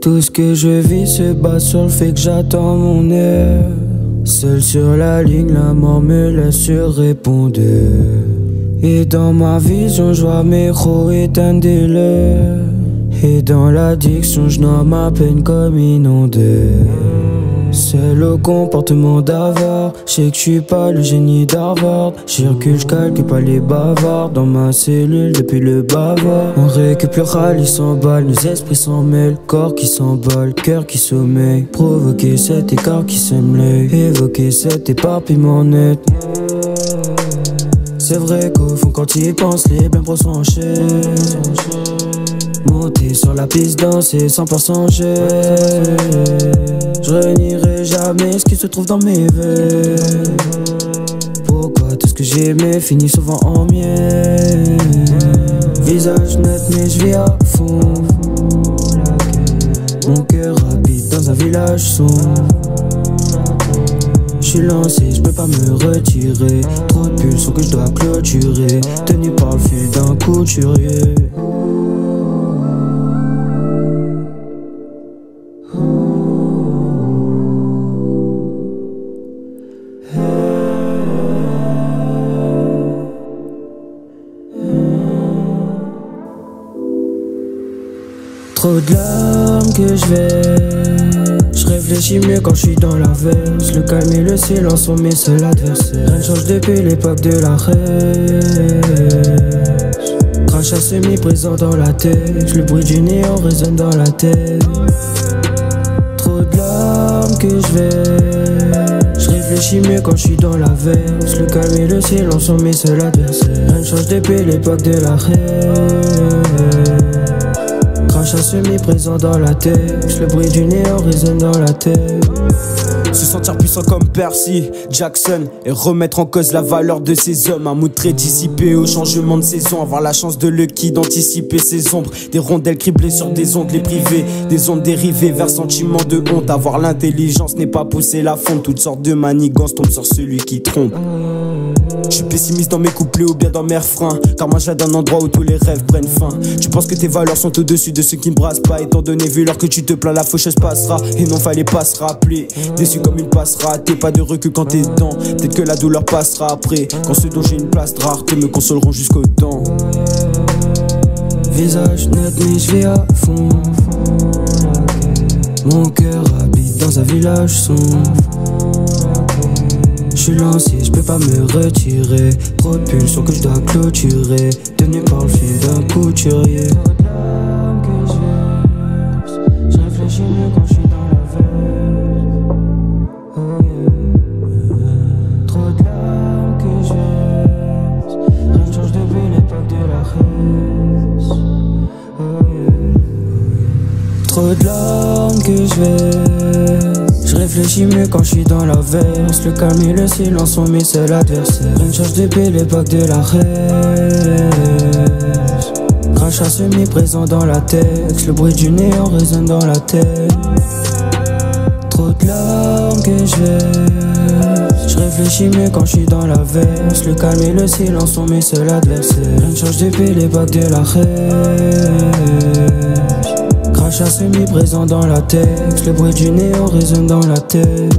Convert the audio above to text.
Tout ce que je vis se base sur le fait que j'attends mon heure. Seul sur la ligne, la mort me laisse sur répondeur. Et dans ma vision, je vois mes héros éteindre Et dans l'addiction, je noie ma peine comme inondée. C'est le comportement d'avare. Je sais que je suis pas le génie d'Harvard. Recule, je pas les bavards. Dans ma cellule depuis le bavard. On récupérera, ils s'emballent. Nos esprits s'en mêlent. Corps qui s'emballe, cœur qui sommeille. Provoquer cet écart qui sème l'œil. Évoquer cet éparpillement net. C'est vrai qu'au fond, quand y pense, les pleins pour s'enchaîner. Sur la piste, danser 100% jet. Je renierai jamais ce qui se trouve dans mes veines. Pourquoi tout ce que j'aimais finit souvent en miel? Visage net, mais je vis à fond. Mon cœur habite dans un village sombre. Je suis lancé, je peux pas me retirer. Trop de pulsions que je dois clôturer. Tenu par le fil d'un couturier. Trop de larmes que je vais. Je réfléchis mieux quand je suis dans la verse. Le calme et le silence sont mes seuls adversaires. Rien ne change depuis l'époque de la rêve. Crachat semi-présent dans la tête. Le bruit du néant résonne dans la tête. Trop de larmes que je vais. Je réfléchis mieux quand je suis dans la verse. Le calme et le silence sont mes seuls adversaires. Rien ne change depuis l'époque de la un semi-présent dans la tête. Le bruit du néant résonne dans la tête. Se sentir puissant comme Percy Jackson et remettre en cause la valeur de ces hommes. Un mood très dissipé au changement de saison. Avoir la chance de Lucky d'anticiper ses ombres. Des rondelles criblées sur des ondes les privées. Des ondes dérivées vers sentiment de honte. Avoir l'intelligence n'est pas pousser la fonte. Toutes sortes de manigances tombent sur celui qui trompe. Je suis pessimiste dans mes couplets ou bien dans mes refrains. Car moi j'ai d'un endroit où tous les rêves prennent fin. Tu penses que tes valeurs sont au-dessus de ceux qui ne brassent pas. Étant donné, vu l'heure que tu te plains, la faucheuse passera. Et non, fallait pas se rappeler. Comme une passe ratée, pas de recul quand t'es dedans. Peut-être que la douleur passera après. Quand ceux dont j'ai une place de rareté me consoleront jusqu'au temps. Visage net, mais je vais à fond. Mon cœur habite dans un village sombre. Je suis lancé, je peux pas me retirer. Pulsions que je dois clôturer. Tenu par le fil d'un couturier. Trop de larmes que je verse. Je réfléchis mieux quand je suis dans la verse. Le calme et le silence sont mes seuls adversaires. Rien ne change depuis l'époque de la rêve. Crachat semi-présent dans la tête. Le bruit du néant résonne dans la tête. Trop de larmes que je verse. Je réfléchis mieux quand je suis dans la verse. Le calme et le silence sont mes seuls adversaires. Rien ne change depuis l'époque de la rêve. Crachat semi-présent dans la tête. Le bruit du néant résonne dans la tête.